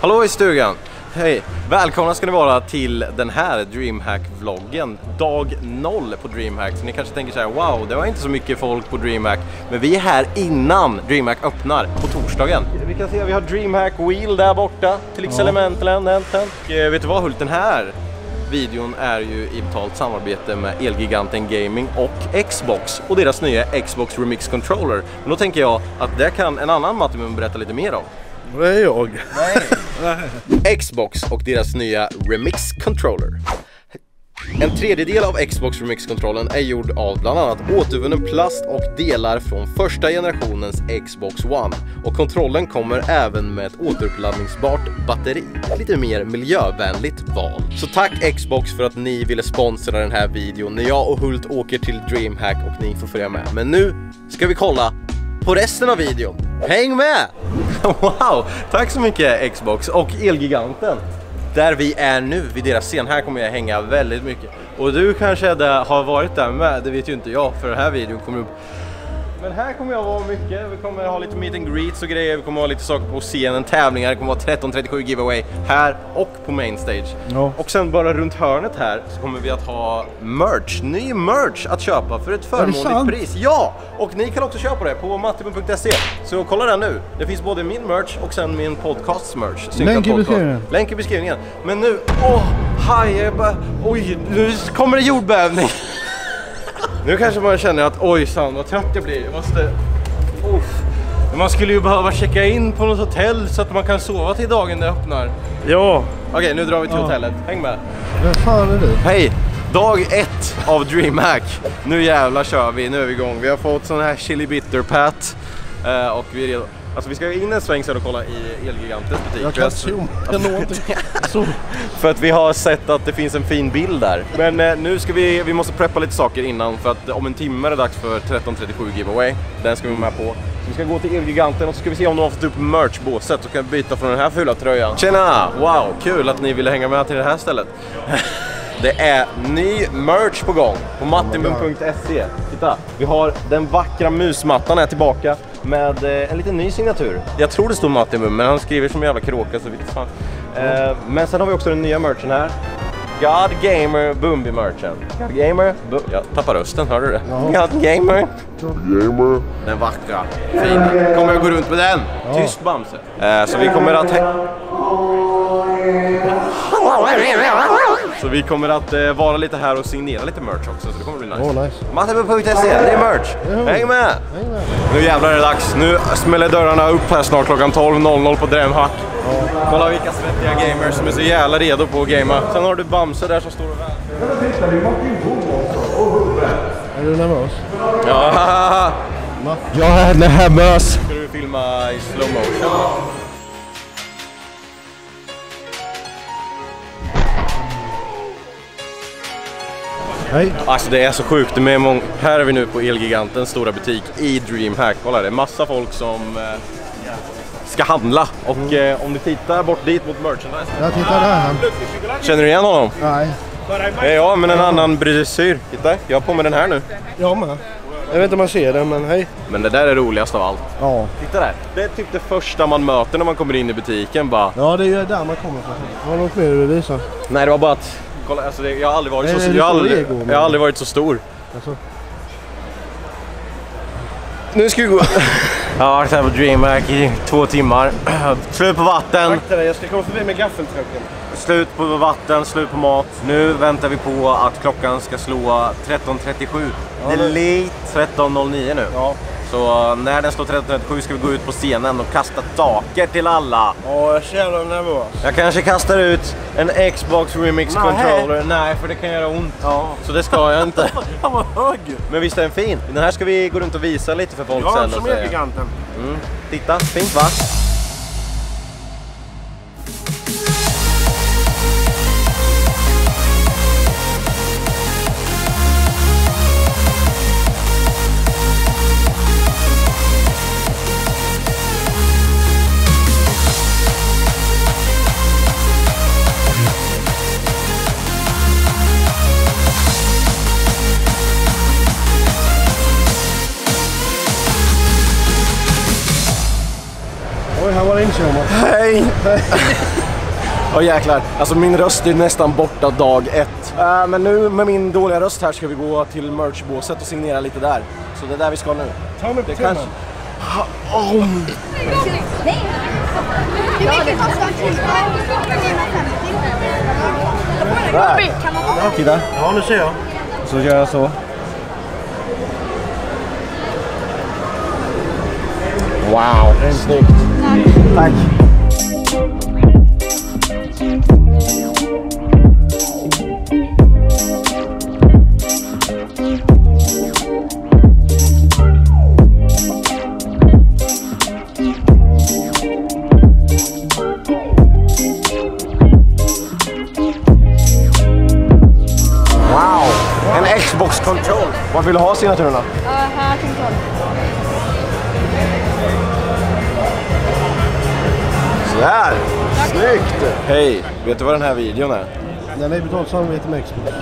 Hallå i stugan! Hej! Välkomna ska ni vara till den här DreamHack-vloggen. Dag 0 på DreamHack. Så ni kanske tänker så här: wow, det var inte så mycket folk på DreamHack. Men vi är här innan DreamHack öppnar på torsdagen. Vi kan se, vi har DreamHack Wheel där borta. Till Ja. Elementalen, Enten. Och eh, vet du vad Hult, den här videon är ju i betalt samarbete med Elgiganten Gaming och Xbox och deras nya Xbox Remix Controller. Men då tänker jag att det kan en annan Mattimum berätta lite mer om. Det är jag. Xbox och deras nya Remix Controller. En tredjedel av Xbox Remix-kontrollen är gjord av bland annat återvunnen plast och delar från första generationens Xbox One. Och kontrollen kommer även med ett återuppladdningsbart batteri. Ett lite mer miljövänligt val. Så tack Xbox för att ni ville sponsra den här videon när jag och Hult åker till DreamHack och ni får följa med. Men nu ska vi kolla på resten av videon. Häng med! Wow! Tack så mycket Xbox och Elgiganten. Där vi är nu, vid deras scen. Här kommer jag hänga väldigt mycket. Och du kanske där, har varit där med, det vet ju inte jag för den här videon kommer upp. Men här kommer jag vara mycket, vi kommer ha lite meet and greets och grejer, vi kommer ha lite saker på scenen, tävlingar, det kommer vara 1337 giveaway här och på main stage. Ja. Och sen bara runt hörnet här så kommer vi att ha merch, ny merch att köpa för ett förmånligt pris. Ja! Och ni kan också köpa det på mattimen.se. Så kolla där nu. Det finns både min merch och sen min podcasts merch. Länk i beskrivningen. Länk i beskrivningen. Men nu, åh, hajar jag bara, oj, nu kommer det jordbävning. Nu kanske man känner att oj san vad trött jag blir. Jag måste, uff. Man skulle ju behöva checka in på något hotell så att man kan sova till dagen det öppnar. Ja. Okej, nu drar vi till Ja. hotellet. Häng med. Vem fan är du? Hej! Dag ett av DreamHack. Nu jävlar kör vi, nu är vi igång. Vi har fått sån här chili bitter pat. Eh, och vi är redo. Alltså vi ska in en sväng sen och kolla i Elgigantens butik. Jag För kan att- zooma. Jag når inte. Så. För att vi har sett att det finns en fin bild där. Men eh, nu ska vi, vi måste preppa lite saker innan för att om en timme är det dags för 1337 giveaway. Den ska vi med på. Så vi ska gå till Elgiganten och så ska vi se om de har fått upp merchbåset så kan vi byta från den här fula tröjan. Tjena! Wow, kul att ni ville hänga med till det här stället. Det är ny merch på gång på mattimum.se. Titta, vi har den vackra musmattan är tillbaka med eh, en liten ny signatur. Jag tror det står Mattimum, men han skriver som en jävla kråka så vet fan. Eh, men sen har vi också den nya merchen här. God Gamer Bumbi merchen. God Gamer, Bu- jag tappar rösten, hörde du det? Ja. God Gamer. Den vackra, fin. Kommer jag gå runt med den? Tyst Bamse. Eh, så vi kommer att... Så vi kommer att eh, vara lite här och signera lite merch också, så det kommer bli nice. Åh, nice. Mattimen.se, det är merch. Häng med! Häng med. Nu jävlar är det dags. Nu smäller dörrarna upp här snart klockan 12.00 på DreamHack. Kolla vilka svettiga gamers som är så jävla redo på att gamea. Sen har du Bamse där som står och väntar. Är du nervös? Ja, jag är nervös. Ska du filma i slow motion? Hej. Alltså det är så sjukt. Det är mång- här är vi nu på Elgigantens stora butik i DreamHack. Kolla det är massa folk som eh, ska handla. Och eh, om du tittar bort dit mot merchandise. Jag tittar där han. Känner du igen honom? Nej. Det är jag men en annan frisyr. Titta, jag har på mig den här nu. Jag med. Jag vet inte om man ser den men hej. Men det där är roligast av allt. Ja. Titta där. Det är typ det första man möter när man kommer in i butiken bara. Ja det är ju där man kommer ifrån. Har du något mer du vill visa? Nej det var bara att... Kolla, alltså det, jag har aldrig varit Nej, så, jag har aldrig, ego, men- jag har aldrig varit så stor. Alltså. Nu ska vi gå. Jag har varit här på DreamHack i två timmar. Slut på vatten. Akta dig, jag ska komma förbi med gaffeltrucken. Slut på vatten, slut på mat. Nu väntar vi på att klockan ska slå 13.37. det är lite 13.09 nu. Ja. Så när den slår 13.37 ska vi gå ut på scenen och kasta saker till alla. Ja, jag känner mig nervös. Jag kanske kastar ut en Xbox Remix Nej. Controller. Nej, för det kan göra ont. Ja. Så det ska jag inte. Han var hög. Men visst är den fin? Den här ska vi gå runt och visa lite för folk Ja, sen. som och säga. Elgiganten. Mm. Titta, fint va? Var inzoomad. Hej! Åh jäklar, alltså min röst är nästan borta dag ett. Äh, men nu med min dåliga röst här ska vi gå till merchbåset och signera lite där. Så det är där vi ska nu. Ta mig på kanske... Oh. Där. Titta. Ja, nu ser jag. Så gör jag så. Wow, snyggt. Tack. Wow, en Xbox Control. Vad vill du ha signaturerna? Ja, här kontroll. Sådär! Snyggt! Hej! Vet du vad den här videon är? Den är betalt samarbete med Xbox.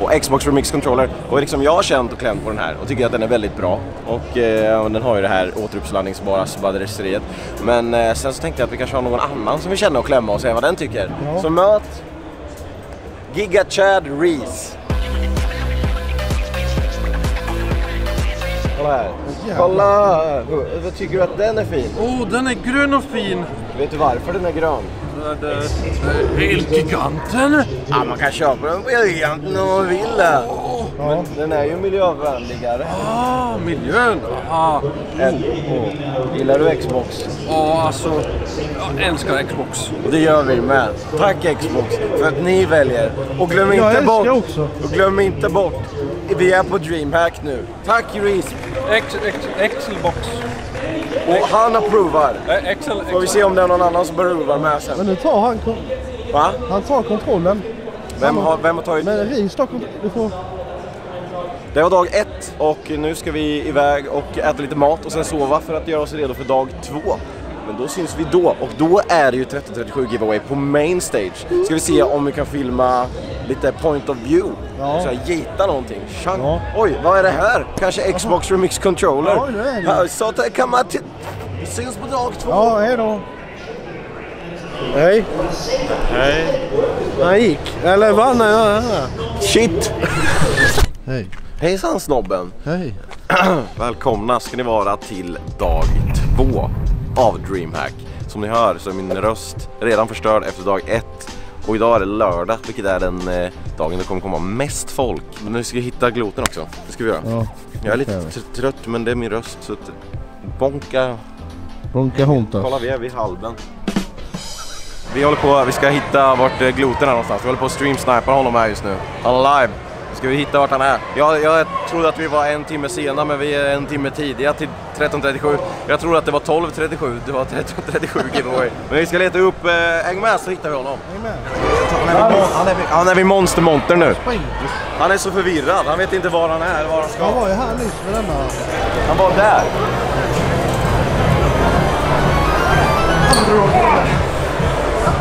Och Xbox Remix Controller. Och liksom jag har känt och klämt på den här och tycker att den är väldigt bra. Och eh, den har ju det här återuppsladdningsbara batteriet. Men eh, sen så tänkte jag att vi kanske har någon annan som vill känna och klämma och säga vad den tycker. Ja. Så möt Giga Chad Reese. Kolla här. Kolla! Vad tycker du att den är fin? Oh, den är grön och fin. Vet du varför den är grön? Elgiganten. Ja, man kan köpa den på Elgiganten om man vill det. Ja. Men den är ju miljövänligare. Ah, miljön. Än, oh. Gillar du Xbox? ja, alltså. Jag älskar Xbox. Och det gör vi med. Tack Xbox för att ni väljer. Och glöm Jag inte bort. också. Och glöm inte bort. Vi är på DreamHack nu. Tack Reese. X, X, Excelbox. Och han approvar. Eh, Excel, Får vi se om det är någon annan som approvar med sen. Men nu tar han, Va? han tar kontrollen. Vem har, vem har tagit... Men Ris tar kontrollen. Det var dag ett och nu ska vi iväg och äta lite mat och sen sova för att göra oss redo för dag två. Men då syns vi då och då är det ju 1337 giveaway på main stage. Ska vi se om vi kan filma lite point of view. Ja. Så jag gita någonting. Tjang. Ja. Oj, vad är det här? Kanske Xbox Remix Controller? Ja, det är det. Så att det kan man till... Vi syns på dag två. Ja, hej då. Hej. Hej. Han gick. Eller vad? Nej, ja, ja. Shit! Hej. Hejsan snobben! Hej. Välkomna ska ni vara till dag två av DreamHack. Som ni hör så är min röst redan förstörd efter dag ett. Och idag är det lördag, vilket är den eh, dagen det kommer komma mest folk. Men nu ska vi hitta gloten också. Det ska vi göra. Ja. Jag är lite trött, men det är min röst. Så att bonka. Bronca Hontas. Kolla, vi är vid halven. Vi håller på, vi ska hitta vart eh, gloten är någonstans. Vi håller på att streamsnipa honom här just nu. Han är live. Ska vi hitta vart han är? Jag, jag trodde att vi var en timme sena, men vi är en timme tidiga till 13.37. Jag trodde att det var 12.37, det var 13.37 giveaway. Men vi ska leta upp, eh, häng med så hittar vi honom. Häng med. Han är, vid, han är, vid, han är vid Monster Monter nu. Han är så förvirrad, han vet inte var han är var han ska. Han var ju här nyss med denna. Han var där.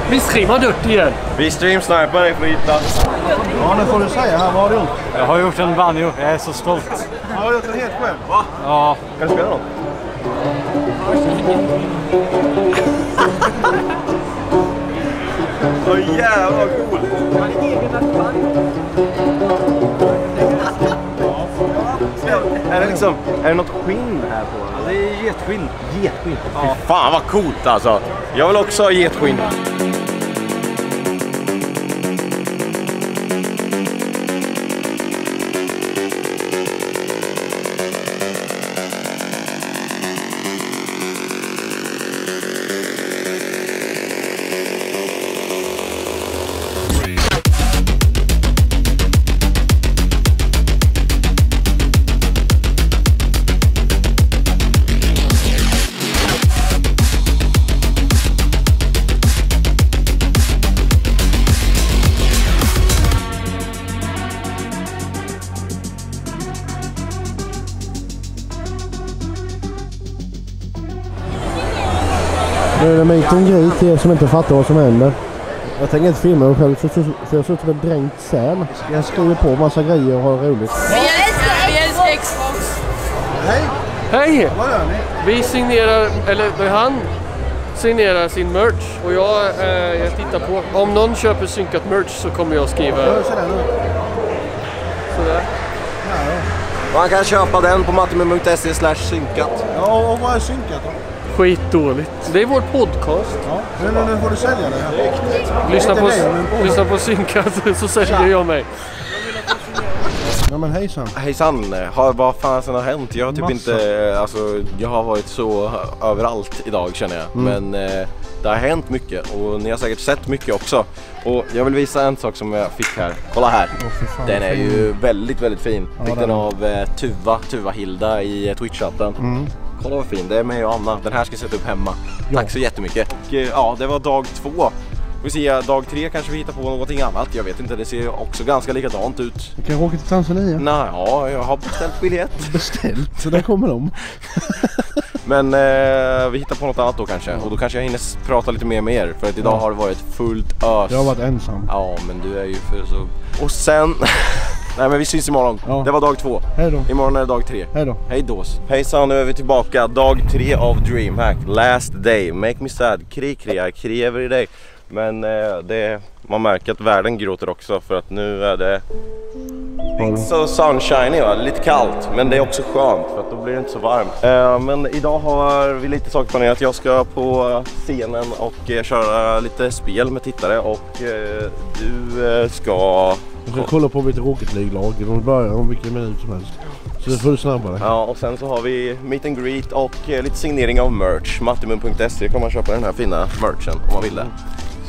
Visst skriver dött igen? Vi streamsnipar dig hitta. Ja, nu får du säga här. Vad har du gjort? Jag har gjort en banjo. Jag är så stolt. Har du gjort det helt själv? Ja. Kan du spela något? Åh jävlar vad coolt! Är det liksom, är det något skinn här på den? Det är getskinn. Getskinn? Fy fan vad coolt alltså! Jag vill också ha getskinn. And greet till er som inte fattar vad som händer. Jag tänker inte filma mig själv så, så, så jag ser ut som en dränkt säl. Jag skriver på massa grejer och har roligt. Vi älskar, vi älskar Xbox. Hej! Hej! Vad gör ni? Vi signerar, eller han. signerar sin merch och jag, eh, jag tittar på. Om någon köper synkat merch så kommer jag skriva sådär nu. sådär. Man kan köpa den på mattimum.se slash synkat. Ja, och vad är synkat då? Skitdåligt. Det är vår podcast. Ja. Nu, nu, nu får du sälja det här. Lyssna på, lyssna på synkat så säljer jag mig. Ja men hejsan. Hejsan, har, vad fan har hänt? Jag har typ Massa. inte, alltså jag har varit så överallt idag känner jag. Mm. Men eh, det har hänt mycket och ni har säkert sett mycket också. Och jag vill visa en sak som jag fick här. Kolla här. Fan, Den är fin. ju väldigt, väldigt fin. Ja, Fick den den av eh, Tuva, Tuva Hilda i eh, Twitch-chatten. Mm. Kolla vad fin, det är mig och Anna. Den här ska jag sätta upp hemma. Tack så jättemycket. Och eh, ja, det var dag två. Vi ser dag tre kanske vi hittar på någonting annat. Jag vet inte, det ser också ganska likadant ut. Vi kan åka till Tanzania. Nej, ja, jag har beställt biljett. Beställt, så där kommer de. Men eh, vi hittar på något annat då kanske. Och då kanske jag hinner prata lite mer med er. För att idag Ja. har det varit fullt ös. Jag har varit ensam. Ja, men du är ju för så... Och sen... Nej men vi syns imorgon. Ja. Det var dag två. Hej då. Imorgon är det dag tre. Hej då. Hej dås. Hejsan, nu är vi tillbaka. Dag tre av DreamHack. Last day. Make me sad. Kri kri, I kri every day. Men eh, det, man märker att världen gråter också för att nu är det inte så sunshiny va, lite kallt men det är också skönt för att då blir det inte så varmt. Eh, men idag har vi lite saker planerat. Jag ska på scenen och eh, köra lite spel med tittare och eh, du eh, ska... Jag ska kolla på mitt Rocket League-lag. De börjar om vilken minut som helst. Så det får du snabbare. Ja och sen så har vi meet and greet och eh, lite signering av merch. Mattimum.se kan man köpa den här fina merchen om man vill det.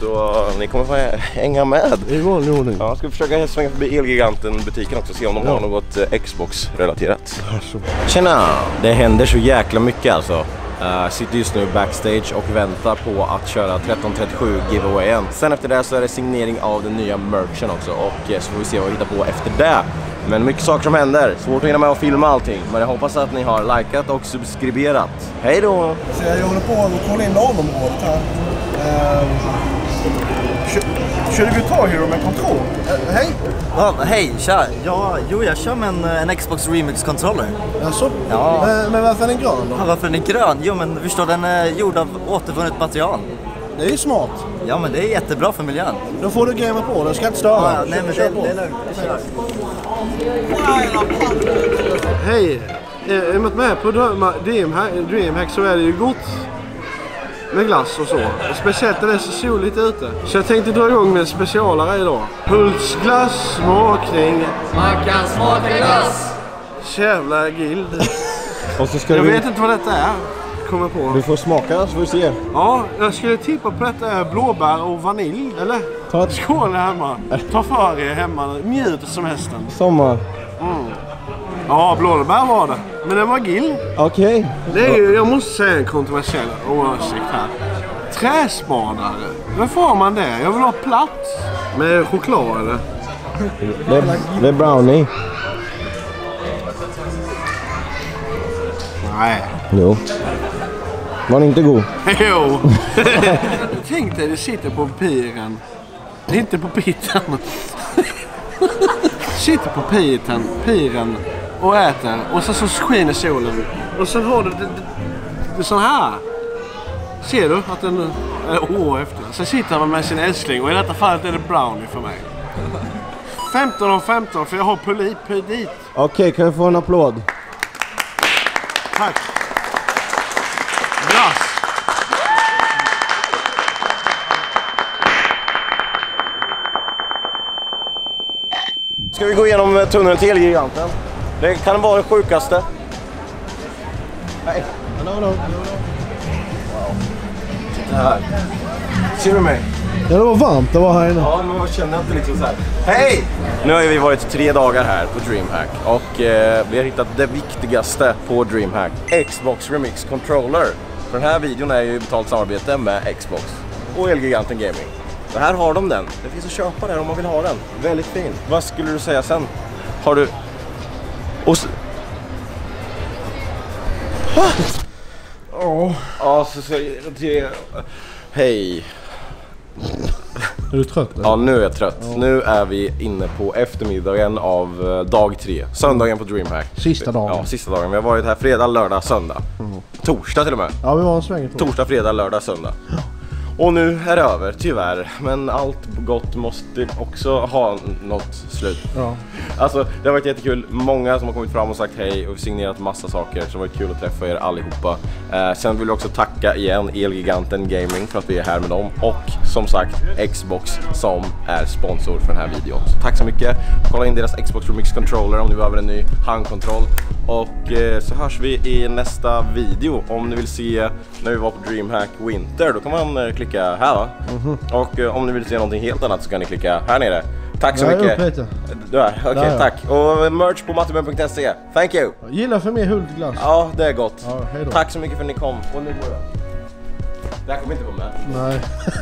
Så eh, ni kommer få hänga med. I vanlig ordning. Ja, jag ska försöka svänga förbi Elgiganten butiken också och se om de har något eh, Xbox-relaterat. Alltså. Tjena! Det händer så jäkla mycket alltså. Uh, sitter just nu backstage och väntar på att köra 1337 giveawayen. Sen efter det så är det signering av den nya merchen också och eh, så får vi se vad vi hittar på efter det. Men mycket saker som händer. Svårt att hinna med att filma allting. Men jag hoppas att ni har likat och subskriberat. Hej då! Så jag håller på att kolla in LAN-området här. Uh, kör du Guitar Hero med kontroll? Eh, hej! Ja, hej, tja. Ja, jo, jag kör med en, en Xbox Remix-controller. Alltså? Ja. Men, men varför är den grön då? Ja, varför den är grön? Jo, men förstår, den är gjord av återvunnet material. Det är ju smart. Ja, men det är jättebra för miljön. Då får du gamea på, den ska inte störa. Ja, nej, men Kör det, på. det är lugnt. Hej! Eh, I och med att är på Dreamhack så är det ju gott med glass och så. Speciellt när det är så soligt ute. Så jag tänkte dra igång med en specialare idag. Hults glass, smakning. Man kan smaka glass. Jävla gild. Och så ska Jag vet inte vad detta är. Kommer på. Du får smaka så får vi se. Ja, jag skulle tippa på detta är blåbär och vanilj, eller? Ta ett- Skål här hemma. Ta för er hemma. Njut som hästen. Sommar. Ja, blåbär var det. Men den var gill. Okej. Det är ju, jag måste säga en kontroversiell åsikt här. Träspadare. Varför har man det? Jag vill ha platt. Med choklad eller? Det, det är brownie. Nej. Jo. Var den inte god? Jo. Tänk dig, du sitter på piren. Inte på pitten. sitter på piten, piren och äter. Och så, så skiner solen. Och sen har du det, det, det sån här. Ser du att den är år efter? Sen sitter man med sin älskling och i detta fallet är det brownie för mig. 15 av 15 för jag har polit dit. Okej, kan jag få en applåd? Tack. Glass. Ska vi gå igenom tunneln till Elgiganten? Det kan vara det sjukaste. Nej. No, no. Titta här. Ser du mig? Ja, det var varmt det var här inne. Ja, men man känner inte liksom så här. Hej! Nu har vi varit tre dagar här på DreamHack och eh, vi har hittat det viktigaste på DreamHack. Xbox Remix Controller. För den här videon är ju betalt samarbete med Xbox och Elgiganten Gaming. Så här har de den. Det finns att köpa där om man vill ha den. Väldigt fin. Vad skulle du säga sen? Har du... Och s- Ja, så, så, det, Hej. Är du trött? eller? Ja, nu är jag trött. Nu är vi inne på eftermiddagen av eh, dag tre. Söndagen på DreamHack. Sista dagen. Ja, sista dagen. Vi har varit här fredag, lördag, söndag. Torsdag till och med. Ja, vi var en sväng. Torsdag, fredag, lördag, söndag. Och nu är det över, tyvärr. Men allt gott måste också ha något slut. Ja. Alltså, det har varit jättekul. Många som har kommit fram och sagt hej och signerat massa saker. Så det har varit kul att träffa er allihopa. Eh, sen vill jag också tacka igen Elgiganten Gaming för att vi är här med dem. Och som sagt Xbox som är sponsor för den här videon. Så tack så mycket. Kolla in deras Xbox Remix Controller om ni behöver en ny handkontroll. Och eh, så hörs vi i nästa video. Om ni vill se när vi var på DreamHack Winter, då kan man eh, klicka här va? Och eh, om ni vill se någonting helt annat så kan ni klicka här nere. Tack så mycket. upp lite. Du är? Okej, Där, ja. tack. Och merch på mattemen.se. Thank you! Gilla för mer Hultglass. Ja, det är gott. Ja. Tack så mycket för att ni kom. Och nu går jag. Det här kommer inte vara med. Nej.